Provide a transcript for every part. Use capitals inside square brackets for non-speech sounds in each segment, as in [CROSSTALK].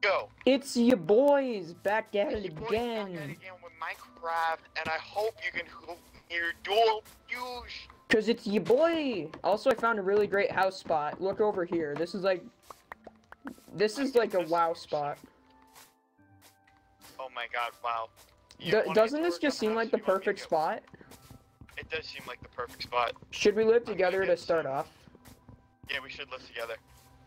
Go. It's your boys back at it It's your boy back at it again. again with Minecraft, and I hope you can your dual use. Cause it's your boy. Also, I found a really great house spot. Look over here. This is like, this is like a wow spot. Oh my god, wow. Do- doesn't this just seem like the perfect spot? It does seem like the perfect spot. Should we live together to start off? Yeah, we should live together.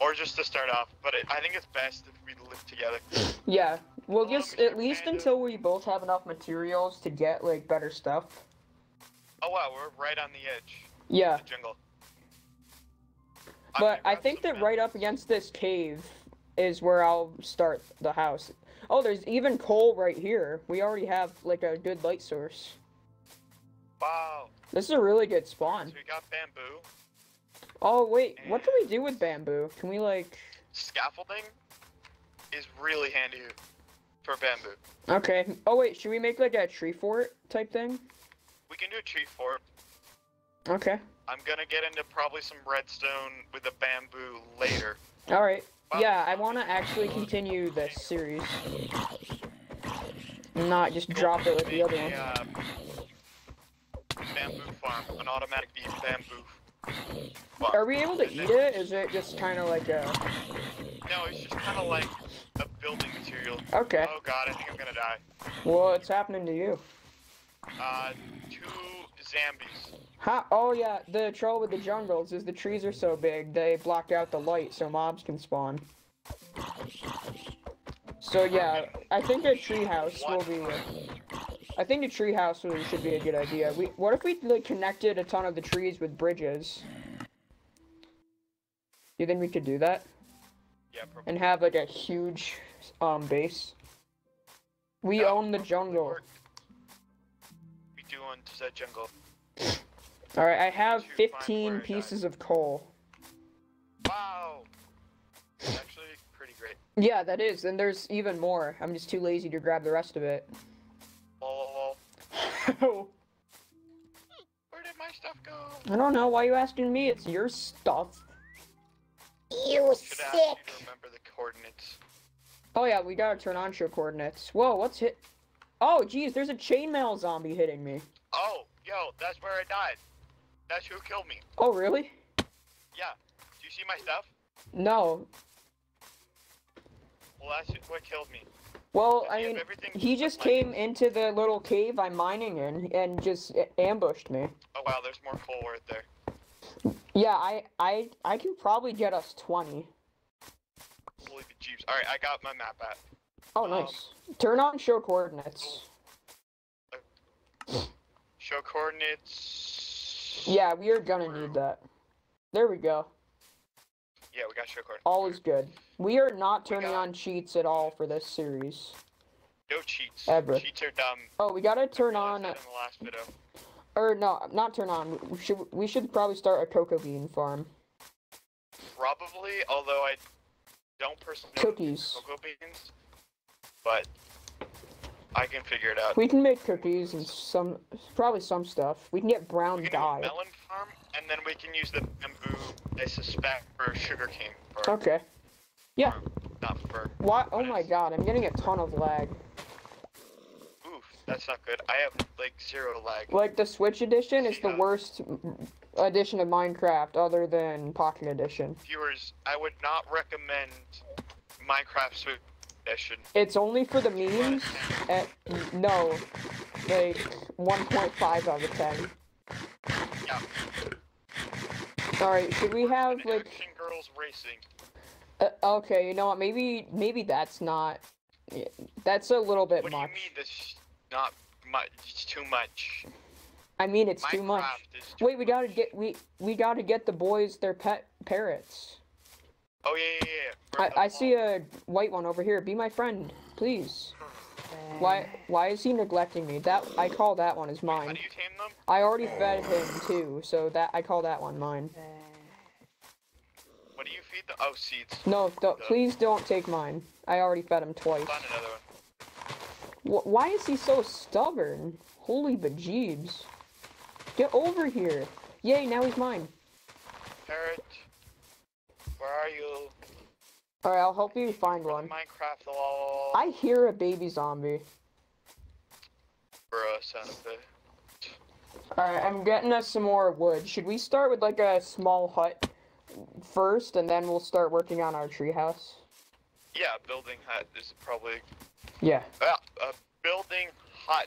Or just to start off, but it, I think it's best if we live together. Yeah. Well, just at least Panda. Uh, until we both have enough materials to get like better stuff. Oh wow, we're right on the edge Yeah. the jungle. I'm But I think that right up against this cave is where I'll start the house. Oh, there's even coal right here. We already have like a good light source. Wow. This is a really good spawn. So we got bamboo. Oh wait, what do we do with bamboo? Can we like? Scaffolding is really handy for bamboo. Okay. Oh wait, should we make like a tree fort type thing? We can do a tree fort. Okay. I'm gonna get into probably some redstone with the bamboo later. All right. Wow. Yeah, I want to actually continue this series. Not just drop it with the other one. uh, bamboo farm, an automatic bamboo farm. Are we able to eat it? Is it just kind of like a? No, it's just kind of like a building material. Okay. Oh god, I think I'm gonna die. Well, it's happening to you. Uh, two zombies. Huh? Oh yeah, the trouble with the jungles is the trees are so big they block out the light so mobs can spawn. So yeah, I think a tree house will be. I think a tree house really should be a good idea. We what if we like connected a ton of the trees with bridges? You think we could do that Yeah, probably. and have like a huge um base? We That own the jungle. work. We do own the jungle. All right, I have to find where 15 pieces of coal. Wow. It's actually pretty great. Yeah, that is, and there's even more. I'm just too lazy to grab the rest of it. I [LAUGHS] Where did my stuff go? don't know why you asking me. It's your stuff. You Should ask you sick. to remember the coordinates. Oh yeah, we gotta turn on show coordinates. Whoa, what's hit? Oh geez, there's a chainmail zombie hitting me. Oh, yo, that's where I died. That's who killed me. Oh really? Yeah. Do you see my stuff? No. Well, that's who- what killed me. Well, I mean, he just came into the little cave I'm mining in and just ambushed me. Oh wow, there's more coal right there. Yeah, I, I, I can probably get us 20. Holy jeeps. Alright, I got my map back. Oh Um, nice. Turn on show coordinates. Show coordinates. Yeah, we are gonna need that. There we go. Yeah, we got show coordinates. All is good. We are not turning got- on cheats at all for this series. No cheats. Ever. Cheats are dumb. Oh, we gotta turn I on, in the last video. or no, not turn on. We should we should probably start a cocoa bean farm. Probably, although I don't personally Cookies. cocoa beans, but I can figure it out. We can make cookies and some, probably some stuff. We can get brown We can a dye. melon farm, and then we can use the bamboo, I suspect, for sugarcane. Okay. Yeah. Um, not for. What? Oh my god, I'm getting a ton of lag. Oof, that's not good. I have like zero lag. Like the Switch edition is the worst edition of Minecraft, other than Pocket Edition. Viewers, I would not recommend Minecraft Switch Edition. It's only for the memes. At, no, like 1.5 out of 10. Yeah. Right, should we have like? Girls Racing. Uh, okay, you know what? Maybe maybe that's not. That's a little bit What do much. you mean this not much? It's too much. I mean, it's too much. Too Wait, we gotta get we we gotta get the boys their pet parrots. Oh yeah, yeah, yeah. I, I see a white one over here. Be my friend, please. Why why is he neglecting me? That I call that one How mine. do you tame them? I already fed him too, so that I call that one mine. What do you feed the Oh, seeds. No, don't, please don't take mine. I already fed him twice. Find another one. Wh- why is he so stubborn? Holy bejeebs. Get over here. Yay, now he's mine. Parrot. Where are you? Alright, I'll help you find one. Minecraft lol. I hear a baby zombie. Of. Alright, I'm getting us some more wood. Should we start with like a small hut first and then we'll start working on our treehouse? Yeah, building hut is probably. Yeah. Uh, a building hut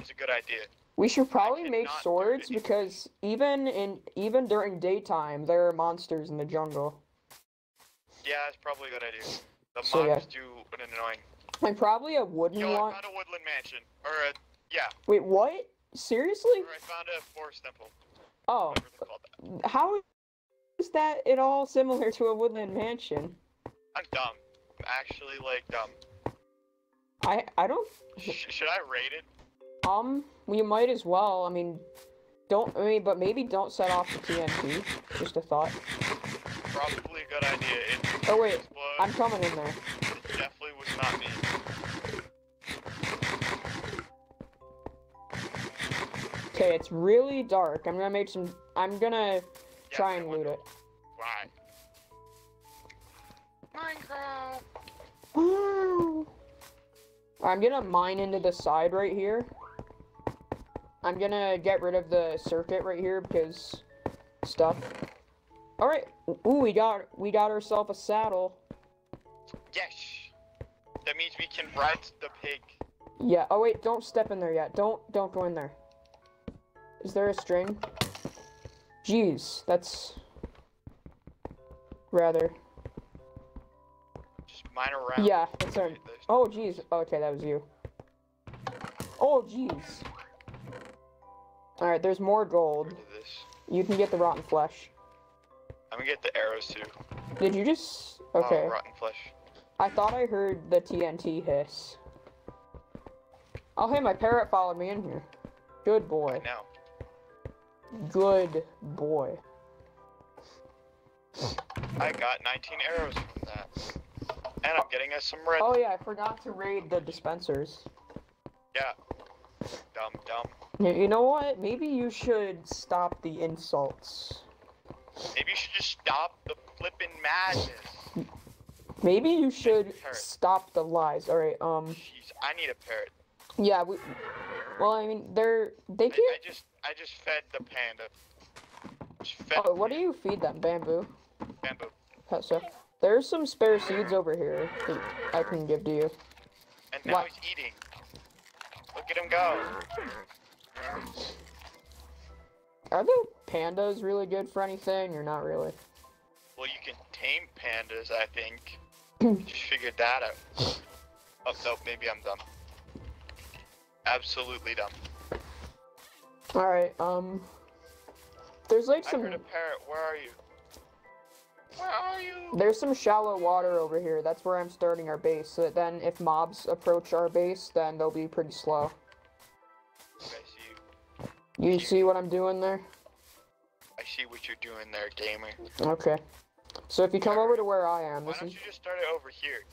is a good idea. We should probably make swords because even in even during daytime there are monsters in the jungle. Yeah, it's probably a good idea. The So, yeah. mobs do an annoying. And probably a wooden Yo, I found a woodland mansion. Or a. Yeah, Wait, what? Seriously? or I found a forest temple. Oh, Whatever they called that. how is that at all similar to a woodland mansion? I'm dumb. I'm actually, like, dumb. I I don't Sh- should I rate it? um we might as well. I mean don't I mean but maybe don't set off the TNT. Just a thought. Probably a good idea. It Oh wait, explode. I'm coming in there. It definitely was not me. Okay, it's really dark. I'm gonna make some I'm gonna Yeah, try and loot it. Why? Minecraft. Wow. I'm gonna mine into the side right here. I'm gonna get rid of the circuit right here because stuff. All right. Ooh, we got we got ourselves a saddle. Yes. That means we can ride the pig. Yeah. Oh wait, don't step in there yet. Don't don't go in there. Is there a string? Jeez, that's rather. Just mine around. Yeah, it's our. Oh jeez. Oh, okay, that was you. Oh jeez. All right, there's more gold. Look at this. You can get the rotten flesh. I'm gonna get the arrows too. Did you just? Oh, Okay. rotten flesh. I thought I heard the TNT hiss. Oh hey, my parrot followed me in here. Good boy. Now. Good boy. I got 19 arrows from that. And I'm getting us some red. Oh yeah, I forgot to raid the dispensers. Yeah. Dumb, dumb. You know what? Maybe you should stop the insults. Maybe you should just stop the flippin' madness. Maybe you should stop the lies. All right. Um. Jeez, I need a parrot. Yeah. We. Well, I mean, they're they can't. I just, I just fed the panda. Fed Oh, what do you feed them? Bamboo. bamboo. Stuff. There's some spare seeds over here that I can give to you. And now What? he's eating. Look at him go. Are the pandas really good for anything, or not really? Well, you can tame pandas, I think. [CLEARS THROAT] Just figured that out. Oh, no, maybe I'm dumb. Absolutely dumb. All right. Um. There's like I some. heard a parrot. Where are you? Where are you? There's some shallow water over here. That's where I'm starting our base. So that then, if mobs approach our base, then they'll be pretty slow. You. See what I'm doing there? I see what you're doing there, gamer. Okay. So if you come over to where I am, Why this don't is. you just start it over here?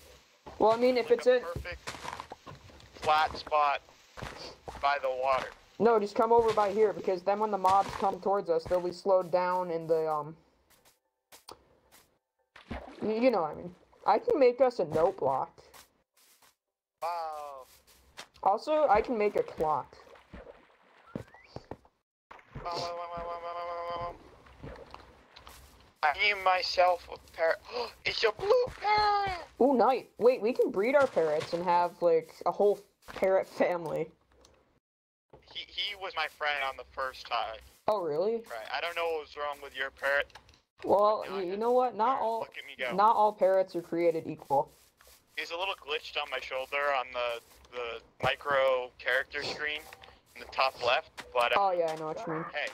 Well, I mean, if Like it's a a perfect flat spot by the water. no, just come over by here because then when the mobs come towards us, they'll be slowed down in the um. You know what I mean. I can make us a note block. Wow. Also, I can make a clock. Wow, wow, wow, wow, wow, wow, wow, wow. I need myself a parrot. [GASPS] it's a blue parrot. Ooh, night. Wait, we can breed our parrots and have like a whole parrot family. He, he was my friend on the first time. Oh, really? Right. I don't know what was wrong with your parrot. Well, Now I y- you know what? Not all, Look at me go. not all parrots are created equal. He's a little glitched on my shoulder on the the micro character screen in the top left, but uh, Oh yeah, I know what you mean. hey,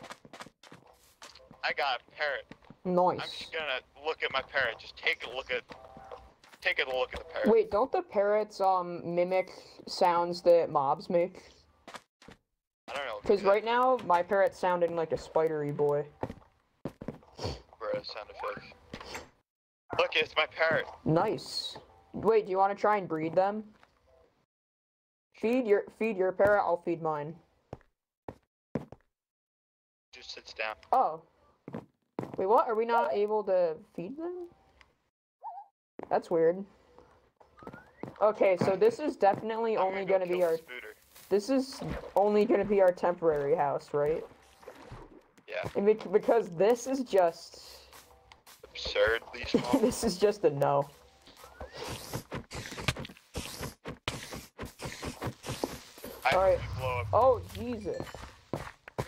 I got a parrot. Nice. I'm just gonna look at my parrot. Just take a look at take a look at the parrot. Wait, don't the parrots um mimic sounds that mobs make? I don't know. Because right now my parrot's sounding like a spidery boy. Bruh, sound effects. Look, it's my parrot. Nice. Wait, do you want to try and breed them? Feed your feed your parrot. I'll feed mine. Sits down. Oh. Wait, what? Are we not able to feed them? That's weird. Okay, so this is definitely I'm only go gonna be our. this. This is only gonna be our temporary house, right? Yeah, And bec- because this is just. absurdly [LAUGHS] small. this is just a no. I Alright. blow up. Oh Jesus!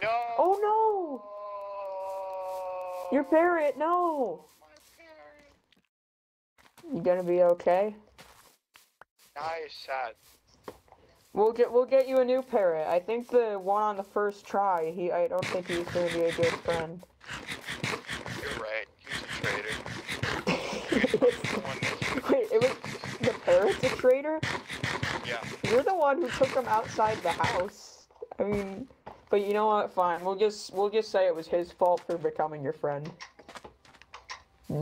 No. Oh no! Your parrot, no! My parrot. You gonna be okay? Nice shot. We'll get we'll get you a new parrot. I think the one on the first try, he I don't think he's gonna be a good friend. You're right. He's a traitor. [LAUGHS] Wait, it was the parrot's a traitor? yeah. You're the one who took him outside the house. I mean, but you know what? Fine. We'll just we'll just say it was his fault for becoming your friend.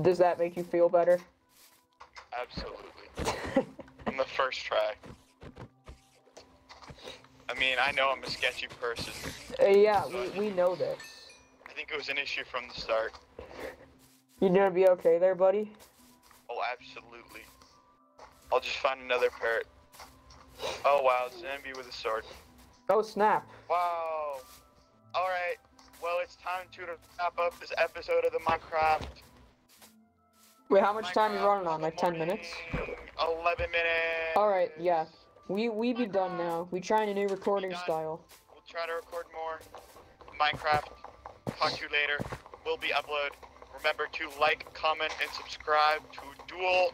Does that make you feel better? Absolutely. On the first try. I mean, I know I'm a sketchy person. Uh, yeah, we, we know this. I think it was an issue from the start. You gonna be okay there, buddy? Oh, absolutely. I'll just find another parrot. Oh wow, it's an envy with a sword. Oh snap! Wow. Alright. Well, it's time to wrap up this episode of the Minecraft. Wait, how much time you Minecraft running on? Like ten minutes? Eleven minutes. All right, yeah. We we be done now. We trying a new recording done. style. We'll try to record more Minecraft. Talk to you later. Will be upload. Remember to like, comment, and subscribe to Dual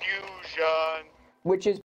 Fusion. Which is